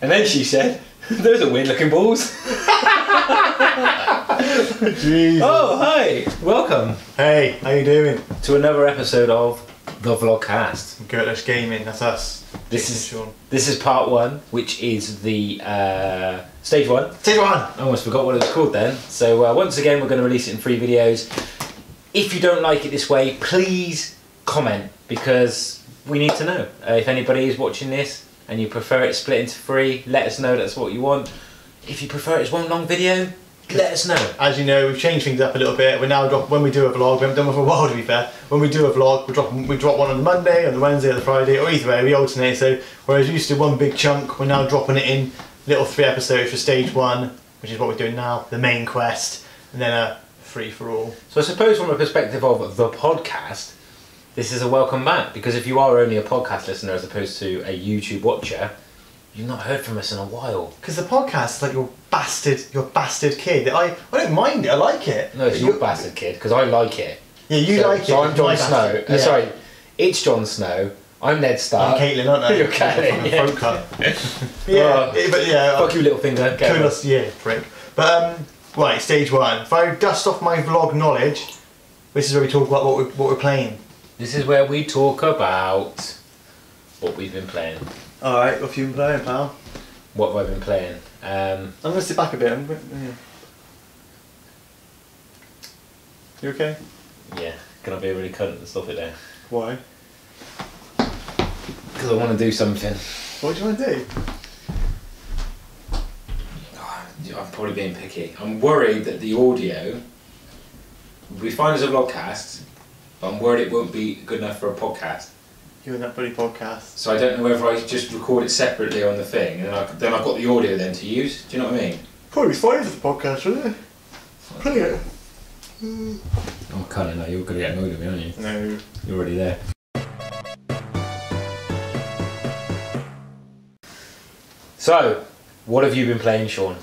And then she said, "Those are weird looking balls." Jesus. Oh, hi! Welcome Hey, how you doing? to another episode of the Vlogcast. Gurt Lush Gaming, that's us. This Jason is Shaun. this is part one, which is the uh, stage one. Take one! I almost forgot what it was called then. So uh, once again, we're going to release it in three videos. If you don't like it this way, please comment because we need to know. Uh, if anybody is watching this and you prefer it split into three, let us know that's what you want. If you prefer it as one long video, let us know. As you know, we've changed things up a little bit. We're now drop when we do a vlog. We haven't done one for a while, to be fair. When we do a vlog, we drop we drop one on the Monday, on the Wednesday, or the Friday, or either way, we alternate. So whereas used to one big chunk, we're now dropping it in little three episodes for stage one, which is what we're doing now, the main quest, and then a free for all. So I suppose from a perspective of the podcast, this is a welcome back because if you are only a podcast listener as opposed to a YouTube watcher, you've not heard from us in a while. Because the podcast is like your bastard, your bastard kid. I I don't mind it. I like it. No, it's your bastard kid because I like it. Yeah, you so, like so it. I'm Jon my Snow. bastard. Uh, sorry, it's Jon Snow. I'm Ned Stark. I'm Catelyn, aren't I? You're Catelyn, yeah. throat cut. yeah, Oh. but yeah. Fuck you, Littlefinger. Kudos, yeah, prick. But um, right, stage one. If I dust off my vlog knowledge, this is where we talk about what we're, what we're playing. This is where we talk about what we've been playing. All right, what have you been playing, pal? What have I been playing? Um, I'm gonna sit back a bit. I'm, gonna- yeah. You okay? yeah, can I be really cunt and stop it there? Why? Because I want to do something. What do you want to do? Oh, I'm probably being picky. I'm worried that the audio will be fine as a vlogcast, but I'm worried it won't be good enough for a podcast. You and that bloody podcast. So I don't know whether I just record it separately on the thing, and I, then I've got the audio then to use. Do you know what I mean? Probably fine as a podcast, wouldn't it? Play it. Uh, mm. Oh, kind of know. You're going to get annoyed with me, aren't you? No. You're already there. So, what have you been playing, Shaun?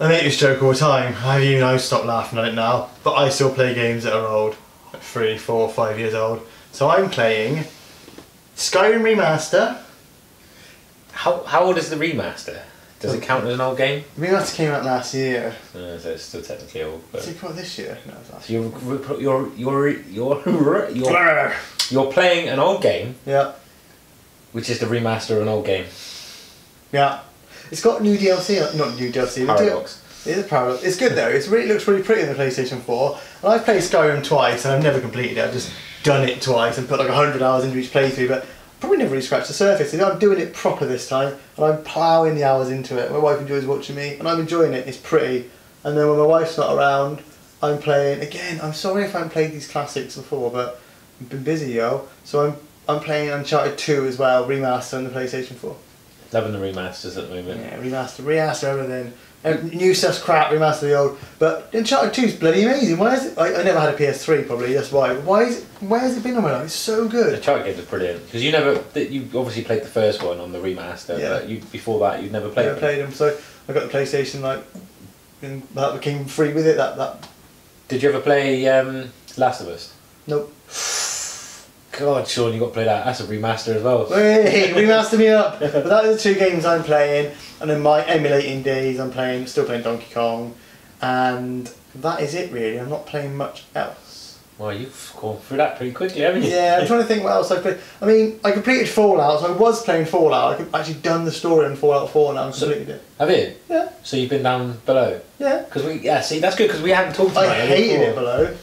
I make this joke all the time. I you know stop laughing at it now. But I still play games that are old, like three, four, five years old. So I'm playing Skyrim Remaster. How, how old is the remaster? Does it count as an old game? Remaster came out last year. Uh, so it's still technically old. But... it called this year? No, it's last So you're, you're, you're, you're, you're, you're playing an old game, Yeah, which is the remaster of an old game. yeah. It's got new DLC. Not new DLC. Paradox. It is a paradox. It's good though. It's really looks really pretty on the PlayStation 4. And I've played Skyrim twice and I've never completed it. I've just done it twice and put like hundred hours into each playthrough, but probably never really scratched the surface. And I'm doing it proper this time, and I'm ploughing the hours into it. My wife enjoys watching me, and I'm enjoying it. It's pretty. And then when my wife's not around, I'm playing again. I'm sorry if I haven't played these classics before, but I've been busy, yo. So I'm I'm playing Uncharted 2 as well, remaster on the PlayStation 4. Loving the remasters at the moment. Yeah, remaster, remaster everything. And new stuff's crap, remaster the old. But Uncharted 2 is bloody amazing. Why is it? I, I never had a PS3 probably. That's why. Why is it? Where has it been on my life? It's so good. The chart games are brilliant because you never you obviously played the first one on the remaster, Yeah. but you before that you'd never played. never them. played them, so I got the PlayStation like, and that came free with it. That that. Did you ever play um, Last of Us? Nope. God, Shaun, you got to play that. That's a remaster as well. Hey, remaster me up. But that are the two games I'm playing, and in my emulating days, I'm playing, still playing Donkey Kong, and that is it really. I'm not playing much else. Well, you've gone through that pretty quickly, haven't you? Yeah, I'm trying to think what else I played. I mean, I completed Fallout, so I was playing Fallout. I could actually done the story on Fallout 4 now and So- completed it. Have you? Yeah, So you've been down below? yeah. Because we, yeah, see, that's good because we haven't talked about it. I hated before. it below.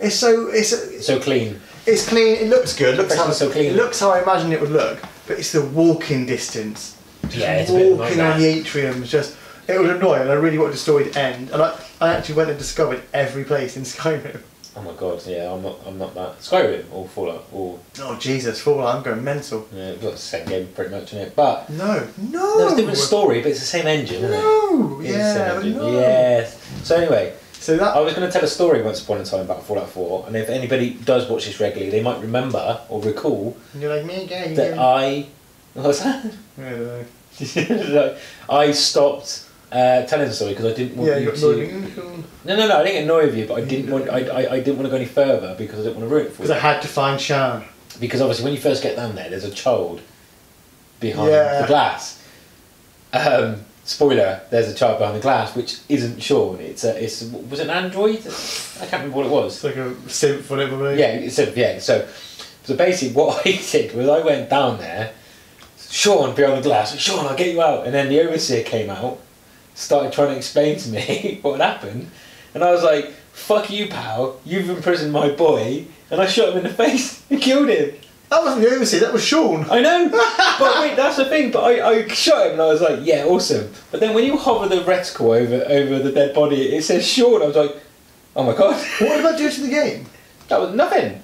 It's so it's, So clean. It's clean. It looks good. Looks how so clean. It looks how I imagined it would look, but it's the walking distance. Just Yeah, it's a bit walking on the atrium was just it was annoying. and I really wanted the story to end, and I, I actually went and discovered every place in Skyrim. Oh my god, yeah, I'm not, I'm not that. Skyrim or Fallout or Oh Jesus, Fallout! I'm going mental. yeah, it's got the same game pretty much in it, but No, no. no, it's a different story, but it's the same engine, isn't it? No, It is the yeah, same engine. no. Yes. So anyway, So that I was going to tell a story once upon a time about Fallout 4, and if anybody does watch this regularly, they might remember or recall you're like me again. that I. What's that? I don't know. I stopped uh, telling the story because I didn't want Yeah, you you to. annoyed No, no, no. I didn't annoy you, but I didn't want. I, I, I didn't want to go any further because I didn't want to ruin it for because. I had to find Shaun. Because obviously, when you first get down there, there's a child behind Yeah. the glass. Um, spoiler: there's a child behind the glass, which isn't Shaun. It's a. It's was it an android? I can't remember what it was. It's like a it, probably. Yeah, so yeah, so so basically what I did was I went down there, Shaun behind the glass, Shaun, I'll get you out, and then the overseer came out, started trying to explain to me what had happened, and I was like, "Fuck you, pal! You've imprisoned my boy," and I shot him in the face and killed him. That wasn't the overseer, that was Shaun. I know, but wait, that's the thing. But I, I shot him and I was like, "Yeah, awesome." But then when you hover the reticle over over the dead body, it says Shaun. I was like, "Oh my god, What did that do to the game? that was nothing."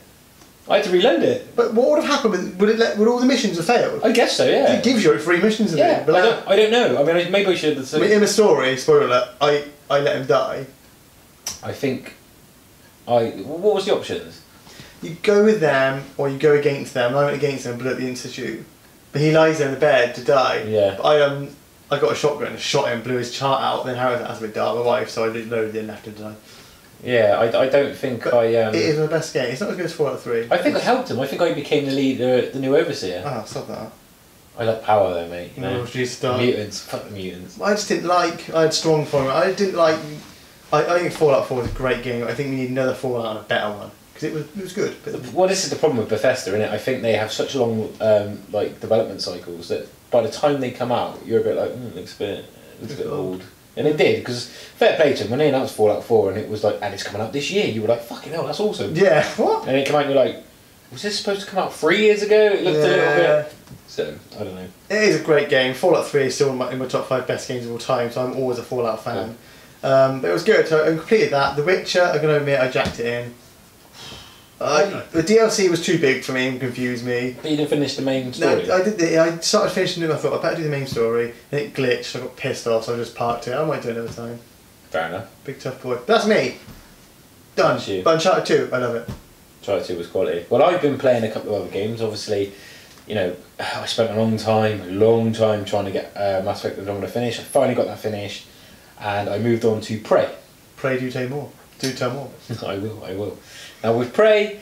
I had to reload it. But what would have happened with would it let would all the missions have failed? I guess so, yeah. It gives you three missions in Yeah, it. But I don't, I don't know. I mean, maybe I should have I mean, in the story, spoiler alert, I, I let him die. I think. I. What was the options? You go with them or you go against them. I went against them and blew up the institute. But he lies there in the bed to die. Yeah. But I um I got a shotgun and shot him, blew his chart out, then Harry has a bit dark, my wife, so I reloaded it and left him to die. Yeah, I, I don't think But I. Um, it is my best game. It's not as good as Fallout 3. I think I helped him. I think I became the leader, the new overseer. Oh, stop that. I like power though, mate. You know, Oh, the mutants. Fuck the mutants. I just didn't like. I had strong for I didn't like. I, I think Fallout 4 is a great game. I think we need another Fallout and a better one because it was it was good. But Well, this is the problem with Bethesda, isn't it? I think they have such long um, like development cycles that by the time they come out, you're a bit like, mm, looks a bit, looks a bit old. And it did because fair play to them when they announced Fallout Four and it was like, and it's coming out this year. You were like, fucking hell, that's awesome. yeah, what? And it came out, and you're like, was this supposed to come out three years ago? It looked a little Yeah. bit. So I don't know. It is a great game. Fallout 3 is still in my, in my top five best games of all time, so I'm always a Fallout fan. Um, but it was good. So I completed that. The Witcher, I'm going to admit, I jacked it in. Uh, the DLC was too big for me and confused me. But you didn't finish the main story. No. I did. The, I started finishing it. I thought I better do the main story, and it glitched. I got pissed off, so I just parked it. I might do it another time. Fair enough. Big tough boy. But that's me. Done. That's you. But Uncharted 2, I love it. Try to was quality. Well, I've been playing a couple of other games. Obviously, you know, I spent a long time, a long time trying to get uh, Mass Effect Andromeda finished. I finally got that finished, and I moved on to Prey. Pray do tell more. Do tell more. I will, I will. Now with Prey,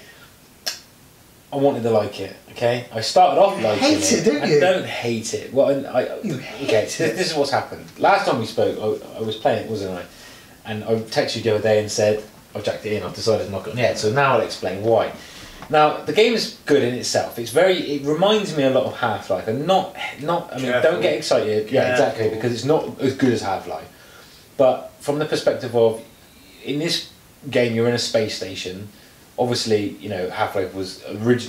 I wanted to like it. Okay, I started off You liking hate it, don't you? I don't hate it. Well, I, I You okay. hate This, it. this is what's happened. Last time we spoke, I, I was playing it, wasn't I? And I texted you the other day and said I've jacked it in. I've decided to knock it on the head. So now I'll explain why. Now the game is good in itself. It's very. It reminds me a lot of Half Life, and not not. I mean, Careful. don't get excited. Yeah, exactly, because it's not as good as Half Life. But from the perspective of, in this game, you're in a space station. Obviously, you know Half Life was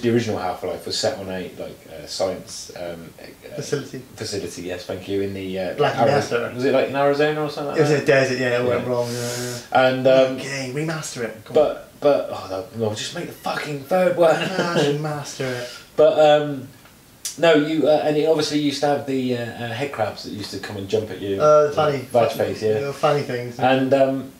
the original Half Life was set on a like uh, science um, uh, Facility. facility. Yes, thank you. In the uh, Black Ari- Mesa. Was it like in Arizona or something? It was Like in a desert, yeah, it went wrong. Yeah, yeah. and um, okay, remaster it. Come but but oh no, no, just make the fucking third one. on. Remaster it. But um, no, you uh, and it obviously used to have the uh, uh, head crabs that used to come and jump at you. Uh, the funny. Badge face, yeah. Funny things. And um,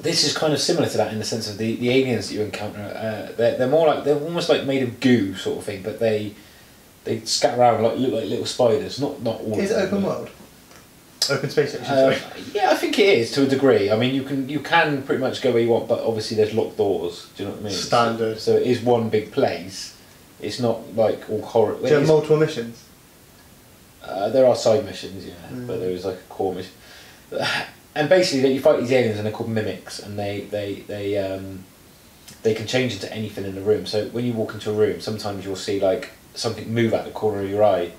this is kind of similar to that in the sense of the, the aliens that you encounter. Uh, they're, they're more like they're almost like made of goo sort of thing, but they they scatter around like look like little spiders. Not not all. is it open world? Open space station, Uh, yeah, I think it is to a degree. I mean, you can you can pretty much go where you want, but obviously there's locked doors. Do you know what I mean? Standard. So, so it is one big place. It's not like all horror. Do you have multiple missions? Uh, there are side missions, yeah, Mm. but there is like a core mission. And basically, you fight these aliens, and they're called mimics, and they they they um, they can change into anything in the room. So when you walk into a room, sometimes you'll see like something move out the corner of your eye,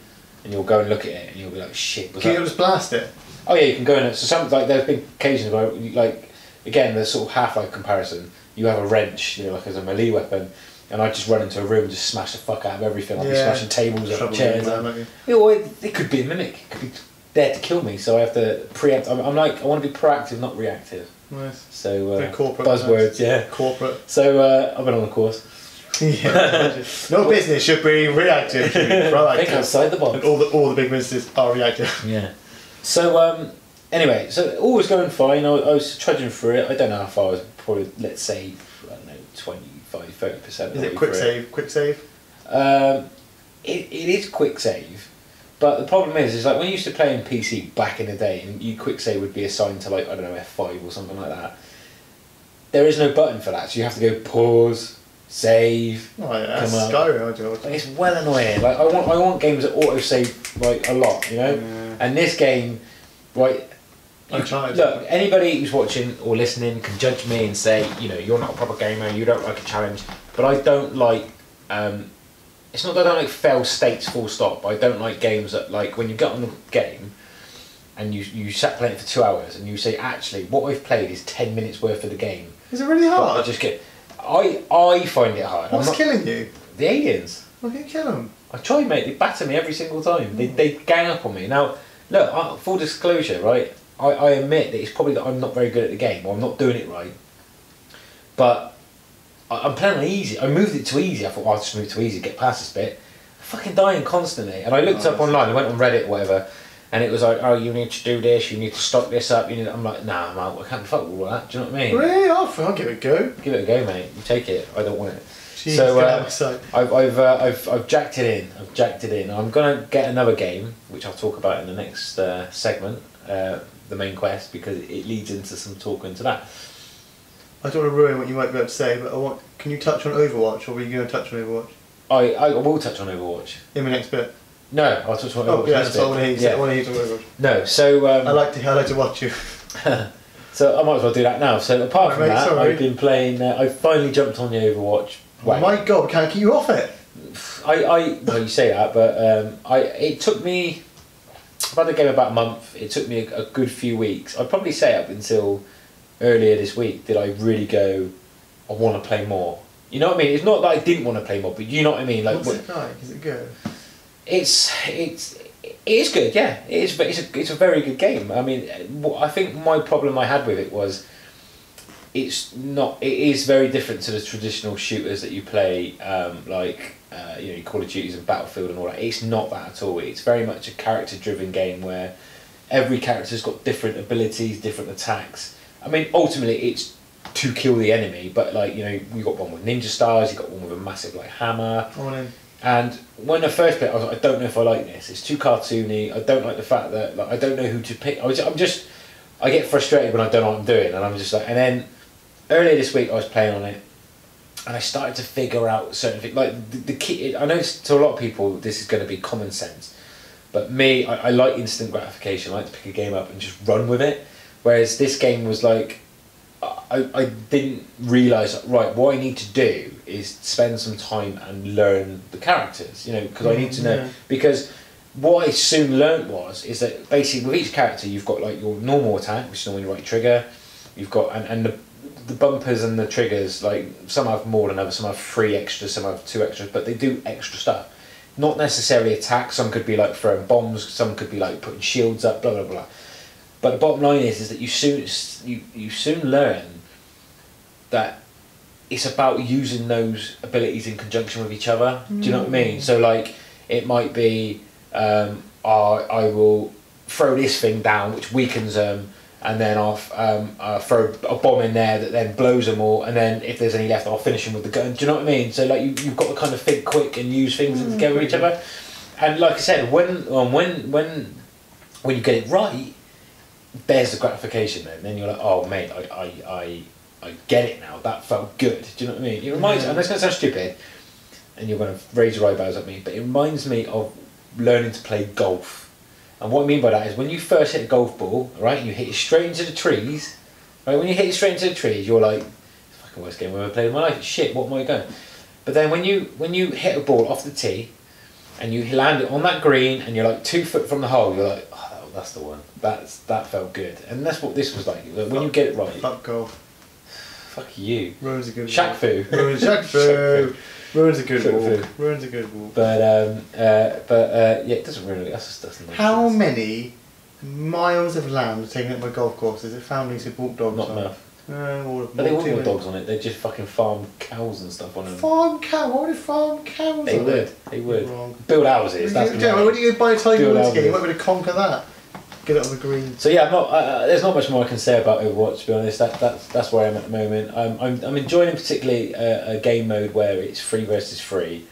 and you'll go and look at it, and you'll be like, "Shit!" Was Can you just blast it? Oh yeah, you can go in. it. So some like there's been occasions where like again there's sort of half life comparison. You have a wrench, you know, like as a melee weapon, and I just run into a room and just smash the fuck out of everything. I'll be Yeah. smashing tables, up, chairs. with up. that, don't you? Yeah, well, it, it could be a mimic. It could be there to kill me, so I have to preempt. I'm, I'm like, I want to be proactive, not reactive. Nice. So uh, corporate. buzzwords, nice. yeah. Corporate. So uh, I've been on the course. yeah. no business should be reactive. Should be Think outside the box. And all the all the big businesses are reactive. Yeah. So um, anyway, so all was going fine. I, I was trudging through it. I don't know how far. I was probably let's say I don't know 25, 30 percent. Is it quick save? Quick save? Um, it, it is quick save, But the problem is, is like when you used to play in PC back in the day, and you quick save would be assigned to like I don't know F five or something like that. There is no button for that, so you have to go pause, save. Oh, yeah, that's Come on. Skyrim, George. Like, it's well annoying. Like I want, I want games that auto save like a lot, you know. Yeah. And this game, right? you-. Look, anybody who's watching or listening can judge me and say, you know, you're not a proper gamer, you don't like a challenge. But I don't like. Um, it's not that I don't like fail states, full stop. I don't like games that like when you get on the game, and you you sat playing it for two hours, and you say, actually, what I've played is ten minutes worth of the game. Is it really But I hard? just get. I I find it hard. What's not, killing you? the aliens. Why can you kill them? I try, mate. They batter me every single time. They, they gang up on me. Now, look, full disclosure, right? I, I admit that it's probably that I'm not very good at the game, or I'm not doing it right. But I, I'm playing on easy. I moved it to easy. I thought, oh, I'll just move to easy, get past this bit. I'm fucking dying constantly. And I looked Oh, up online, I went on Reddit, whatever, and it was like, oh, you need to do this, you need to stock this up. You need. I'm like, nah, man, I can't fuck with all that. Do you know what I mean? Really? Oh, I'll give it a go. Give it a go, mate. You take it. I don't want it. Jeez, So, uh, out of my sight. I've I've, uh, I've I've jacked it in. I've jacked it in. I'm gonna get another game, which I'll talk about in the next uh, segment, uh, the main quest, because it leads into some talk into that. I don't want to ruin what you might be able to say, but I want. Can you touch on Overwatch, or were you going to touch on Overwatch I I will touch on Overwatch. in the next bit? No, I'll touch on Oh, Overwatch. yeah, next I want to hear. Yeah. I want to hear you Overwatch. No, so um, I like to. I like to watch you. so I might as well do that now. So apart from that, sorry. I've been playing. Uh, I've finally jumped on the Overwatch. Oh my god, can I keep you off it? I, I well, you say that, but um, I it took me. I've had the game about a month. It took me a, a good few weeks. I'd probably say up until earlier this week did I really go. I want to play more. You know what I mean? It's not that I didn't want to play more, but you know what I mean. Like, What's what- it like? Is it good? it's it's it is good. Yeah, it is. But It's a it's a very good game. I mean, I think my problem I had with it was. It's not. It is very different to the traditional shooters that you play, um, like uh, you know, Call of Duties and Battlefield and all that. It's not that at all. It's very much a character-driven game where every character's got different abilities, different attacks. I mean, ultimately, it's to kill the enemy, but like you know, you got one with ninja stars, you got one with a massive like hammer. Want. And when I first played, I was like, I don't know if I like this. It's too cartoony. I don't like the fact that like I don't know who to pick. I was, I'm just, I get frustrated when I don't know what I'm doing, and I'm just like. And then earlier this week, I was playing on it, and I started to figure out certain things. Like the, the key, I know to a lot of people this is going to be common sense, but me, I, I like instant gratification. I like to pick a game up and just run with it. Whereas this game was like, I, I didn't realise right what I need to do is spend some time and learn the characters you know because I need to mm-hmm. know. Yeah. because what I soon learnt was is that basically with each character you've got like your normal attack which is normally right trigger. You've got and, and the, the bumpers and the triggers like some have more than others. Some have three extras some have two extras but they do extra stuff. Not necessarily attack some could be like throwing bombs. Some could be like putting shields up blah blah blah but the bottom line is, is that you soon you, you soon learn that it's about using those abilities in conjunction with each other. Do you know what I mean? So like it might be um, I, I will throw this thing down which weakens them, and then I'll um, throw a bomb in there that then blows them all, and then if there's any left, I'll finish them with the gun. Do you know what I mean? So like you you've got to kind of think quick and use things together with each other. And like I said, when um, when when when you get it right, there's the gratification then. Then you're like, oh mate, I, I, I, I get it now. That felt good. Do you know what I mean? It reminds, and that's gonna sound stupid, and you're gonna raise your eyebrows at me, but it reminds me of learning to play golf. And what I mean by that is when you first hit a golf ball, right, and you hit it straight into the trees, right, when you hit it straight into the trees, you're like, it's the fucking worst game I've ever played in my life. Shit, what am I going? But then when you when you hit a ball off the tee, and you land it on that green, and you're like two foot from the hole, you're like, that's the one. That's that felt good, and that's what this was like. When you get it right, Fuck golf. fuck you. Ruins a good. Shaq fu. Ruins Shaq fu. Ruins a good Shaq walk. fu. Ruins a good walk. But um, uh, but uh, yeah, it doesn't really. That's just nonsense. How many miles of land are taken up by golf courses? It families who walk dogs Not on? enough. No, all of But they wouldn't want dogs on it. They just fucking farm cows and stuff on them. Farm cow. Why would they farm cows? They would. it? They would. Wrong. Build houses. That's the yeah, why do you go buy a Tiger Woods game? You houses. might be able to conquer that. Get it on the green. So yeah, I'm not. Uh, there's not much more I can say about Overwatch. To be honest, that that's that's where I'm at the moment. I'm I'm, I'm enjoying particularly a, a game mode where it's free versus free,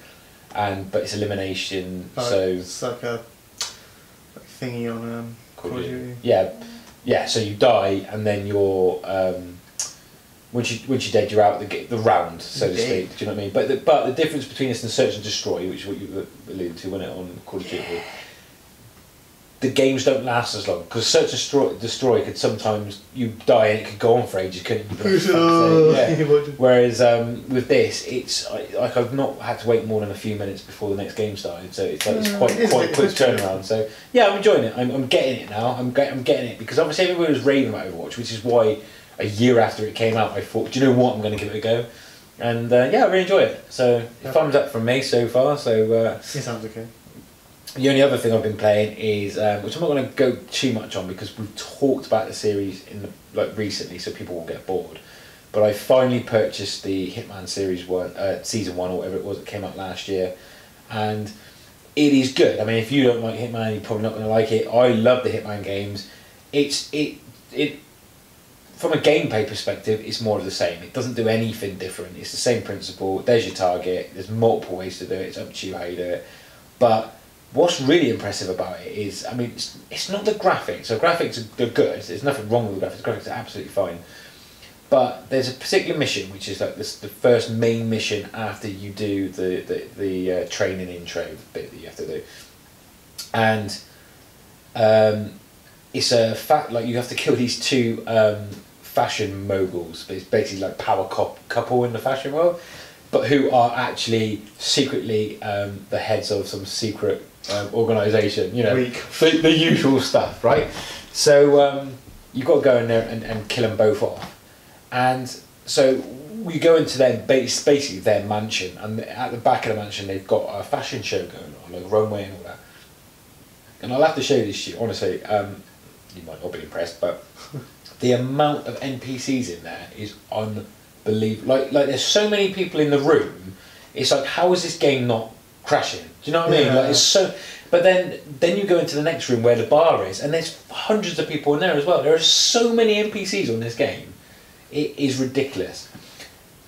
and but it's elimination. Like, so it's like a thingy on um, Call. Yeah, yeah. So you die, and then you're um, once you once you're dead, you're out the the round, so to speak. Do you know what I mean? But the, but the difference between this and search and destroy, which is what you alluded to, when it on Call of Duty, the games don't last as long because search and destroy, destroy could sometimes you die and it could go on for ages, couldn't you? For yeah. Whereas um, with this, it's I- like I've not had to wait more than a few minutes before the next game started, so it's like it's quite it is quite quick quick, isn't it? turnaround. So yeah, I'm enjoying it. I'm, I'm getting it now. I'm get, I'm getting it because obviously everybody was raving about Overwatch, which is why a year after it came out, I thought, do you know what? I'm going to give it a go. And uh, yeah, I really enjoy it. So Yeah. thumbs up from me so far. So uh, It sounds okay. The only other thing I've been playing is, um, which I'm not going to go too much on because we've talked about the series in the, like recently, so people won't get bored. But I finally purchased the Hitman series one, uh, season one or whatever it was that came out last year, and it is good. I mean, if you don't like Hitman, you're probably not going to like it. I love the Hitman games. It's it it from a gameplay perspective, it's more of the same. It doesn't do anything different. It's the same principle. There's your target. There's multiple ways to do it. It's up to you how you do it. But what's really impressive about it is, I mean, it's, it's not the graphics. So graphics are good. There's nothing wrong with the graphics. The Graphics are absolutely fine. But there's a particular mission, which is like this, the first main mission after you do the the, the uh, training intro bit that you have to do, and um, it's a fact like you have to kill these two um, fashion moguls. But it's basically like power cop- couple in the fashion world, but who are actually secretly um, the heads of some secret um, organization. You know, the, the usual stuff, right? So um, you've got to go in there and, and kill them both off. And so we go into their base, basically their mansion, and at the back of the mansion they've got a fashion show going on, like runway and all that. And I'll have to show you this to you. Honestly, um, you might not be impressed, but the amount of NPCs in there is unbelievable. Like, like there's so many people in the room. It's like, how is this game not crashing? Do you know what I mean? Yeah. Like, it's so. But then, then you go into the next room where the bar is, and there's hundreds of people in there as well. There are so many NPCs on this game. It is ridiculous.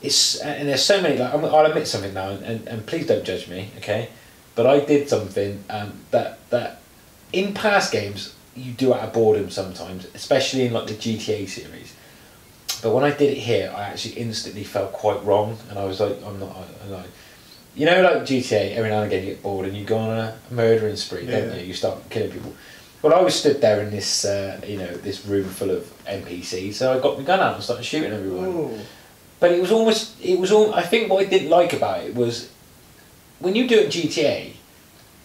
It's and there's so many. Like I'll admit something now, and, and, and please don't judge me, okay? But I did something um, that that in past games you do out of boredom sometimes, especially in like the GTA series. But when I did it here, I actually instantly felt quite wrong, and I was like, I'm not. I, you know, like GTA, every now and again you get bored and you go on a murdering spree, don't you? You start killing people. Well, I was stood there in this, uh, you know, this room full of NPCs, so I got my gun out and started shooting everyone. Ooh. But it was almost, it was all. I think what I didn't like about it was when you do it in GTA,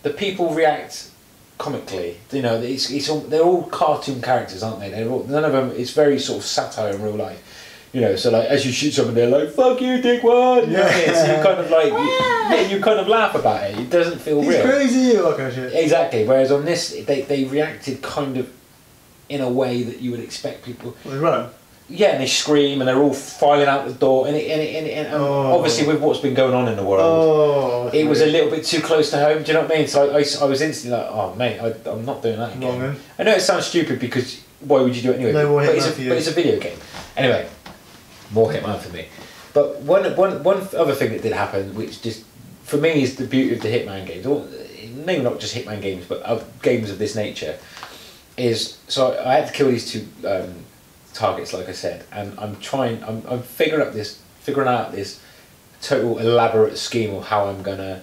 the people react comically. You know, it's it's all, they're all cartoon characters, aren't they? They're all, none of them. It's very sort of satire in real life. You know, so like as you shoot someone, they're like "fuck you, dick one." You know what I mean? So you kind of like, you, yeah, you kind of laugh about it. It doesn't feel He's real. crazy, all that kind of shit. Exactly. Whereas on this, they they reacted kind of in a way that you would expect people Well, they run. yeah, and they scream and they're all filing out the door, and it, and, it, and, it, and Oh. obviously with what's been going on in the world, Oh. it was a little bit too close to home. Do you know what I mean? So I, I, I was instantly like, oh mate, I, I'm not doing that again. Wrong then. I know it sounds stupid because why would you do it anyway? No more but, it's a, but it's a video game. Anyway, more Hitman for me. But one, one, one other thing that did happen, which just for me is the beauty of the Hitman games, or maybe not just Hitman games, but games of this nature, is so I had to kill these two um, targets, like I said, and I'm trying, I'm, I'm figuring out this, figuring out this total elaborate scheme of how I'm gonna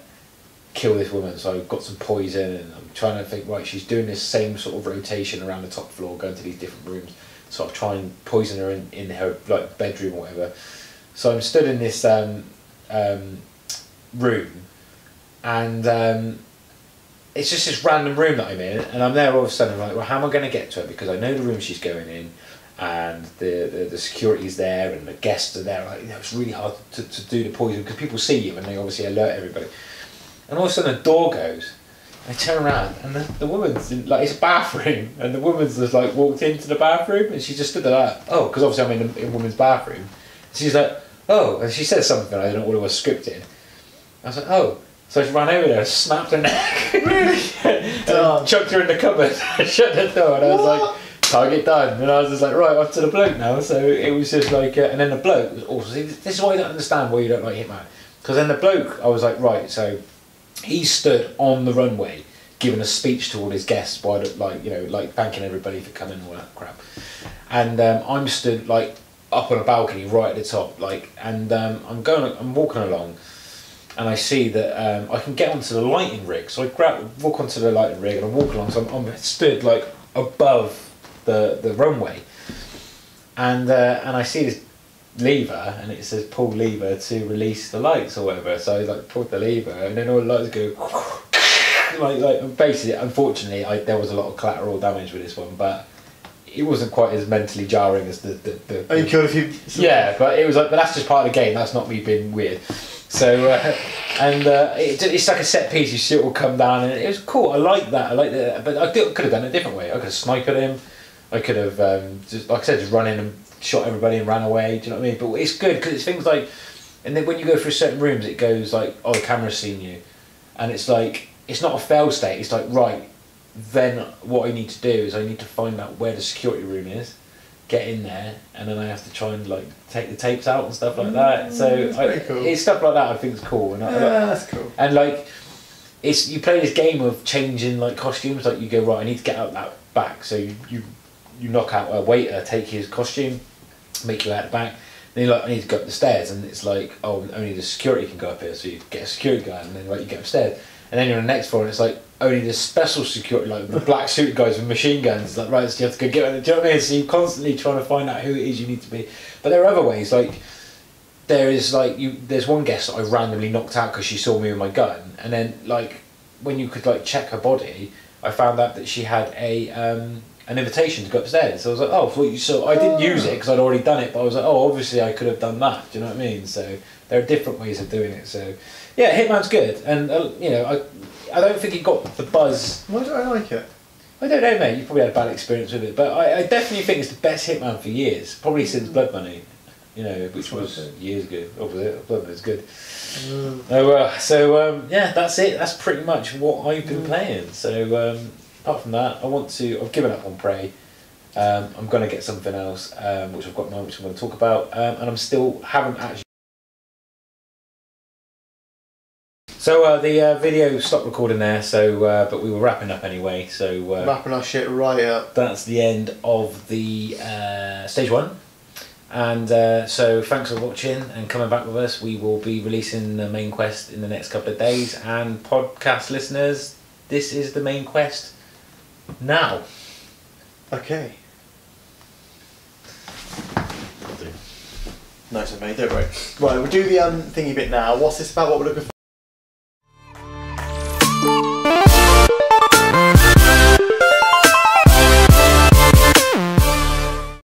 kill this woman. So I've got some poison, and I'm trying to think. Right, she's doing this same sort of rotation around the top floor, going to these different rooms. So I'll try and poison her in, in her like bedroom or whatever. So I'm stood in this um, um, room, and um, it's just this random room that I'm in, and I'm there all of a sudden. I'm like, well, how am I going to get to her? Because I know the room she's going in, and the the, the security's there, and the guests are there. Like, you know, it's really hard to, to do the poison because people see you, and they obviously alert everybody. And all of a sudden, a door goes. I turn around, and the, the woman's in, like it's a bathroom, and the woman's just like walked into the bathroom, and she just stood there like, oh, because obviously I'm in a, in woman's bathroom. She's like, oh, and she says something I don't know what it was scripted. I was like, oh. So she ran over there, snapped her neck, really, and chucked her in the cupboard, shut the door, and I was like, target done. And I was just like, right, off to the bloke now. So it was just like, uh, and then the bloke was awesome. See, This is why I don't understand why you don't like Hitman. Because then the bloke, I was like, right, so he stood on the runway giving a speech to all his guests, the, like you know, like thanking everybody for coming and all that crap. And um, I'm stood like up on a balcony right at the top, like, and um, I'm going, I'm walking along, and I see that um, I can get onto the lighting rig. So I grab, walk onto the lighting rig, and I walk along. So I'm, I'm stood like above the the runway, and uh, and I see this lever, and it says pull lever to release the lights or whatever. So I like pulled the lever, and then all the lights go. Like, like basically, unfortunately, I, there was a lot of collateral damage with this one, but it wasn't quite as mentally jarring as the the, the, Oh, you killed a few. yeah, but it was like, but that's just part of the game. That's not me being weird. So, uh, and uh, it, it's like a set piece. You see it will come down, and it was cool. I like that. I like that. But I could have done it a different way. I could have sniped at him. I could have um, just, like I said, just run in and shot everybody and ran away. Do you know what I mean? But it's good because it's things like, and then when you go through certain rooms, it goes like, oh, the camera's seen you, and it's like it's not a fail state. It's like right, then what I need to do is I need to find out where the security room is, get in there, and then I have to try and like take the tapes out and stuff like that. So Mm, that's I, cool. it's stuff like that I think is cool, and I, Yeah, that's cool. and like it's you play this game of changing like costumes. Like you go right, I need to get out that back. So you you, you knock out a waiter, take his costume, make you out the back. Then you're like, I need to go up the stairs, and it's like, oh, only the security can go up here. So you get a security guard, and then like you get upstairs, and then you're on the next floor, and it's like only the special security, like the black suit guys with machine guns. Like right, so you have to go get. Do you know what I mean? So you're constantly trying to find out who it is you need to be. But there are other ways, like there is like you there's one guest that I randomly knocked out because she saw me with my gun and then like when you could like check her body I found out that she had a um, an invitation to go upstairs. So I was like oh thought you so I didn't use it because I'd already done it but I was like oh obviously I could have done that. Do you know what I mean? So there are different ways of doing it. So yeah Hitman's good. And uh, you know I I don't think he got the buzz. Why do I like it? I don't know mate. You probably had a bad experience with it. But I, I definitely think it's the best Hitman for years probably since Blood Money you know which was years ago. Oh was it? Blood Money was good. Mm. Oh, uh, so um, yeah, that's it. That's pretty much what I've been playing. So um, apart from that, I want to. I've given up on Prey. Um, I'm gonna get something else, um, which I've got now, which I'm going to talk about, um, and I'm still haven't actually. So uh, the uh, video stopped recording there. So uh, but we were wrapping up anyway. So uh, Wrapping our shit right up. that's the end of the uh, stage one. And uh, so, thanks for watching and coming back with us. We will be releasing the main quest in the next couple of days. And podcast listeners, this is the main quest now. Okay. Nice and made, don't worry. Right, we'll do the um, thingy bit now. What's this about? What we're looking for?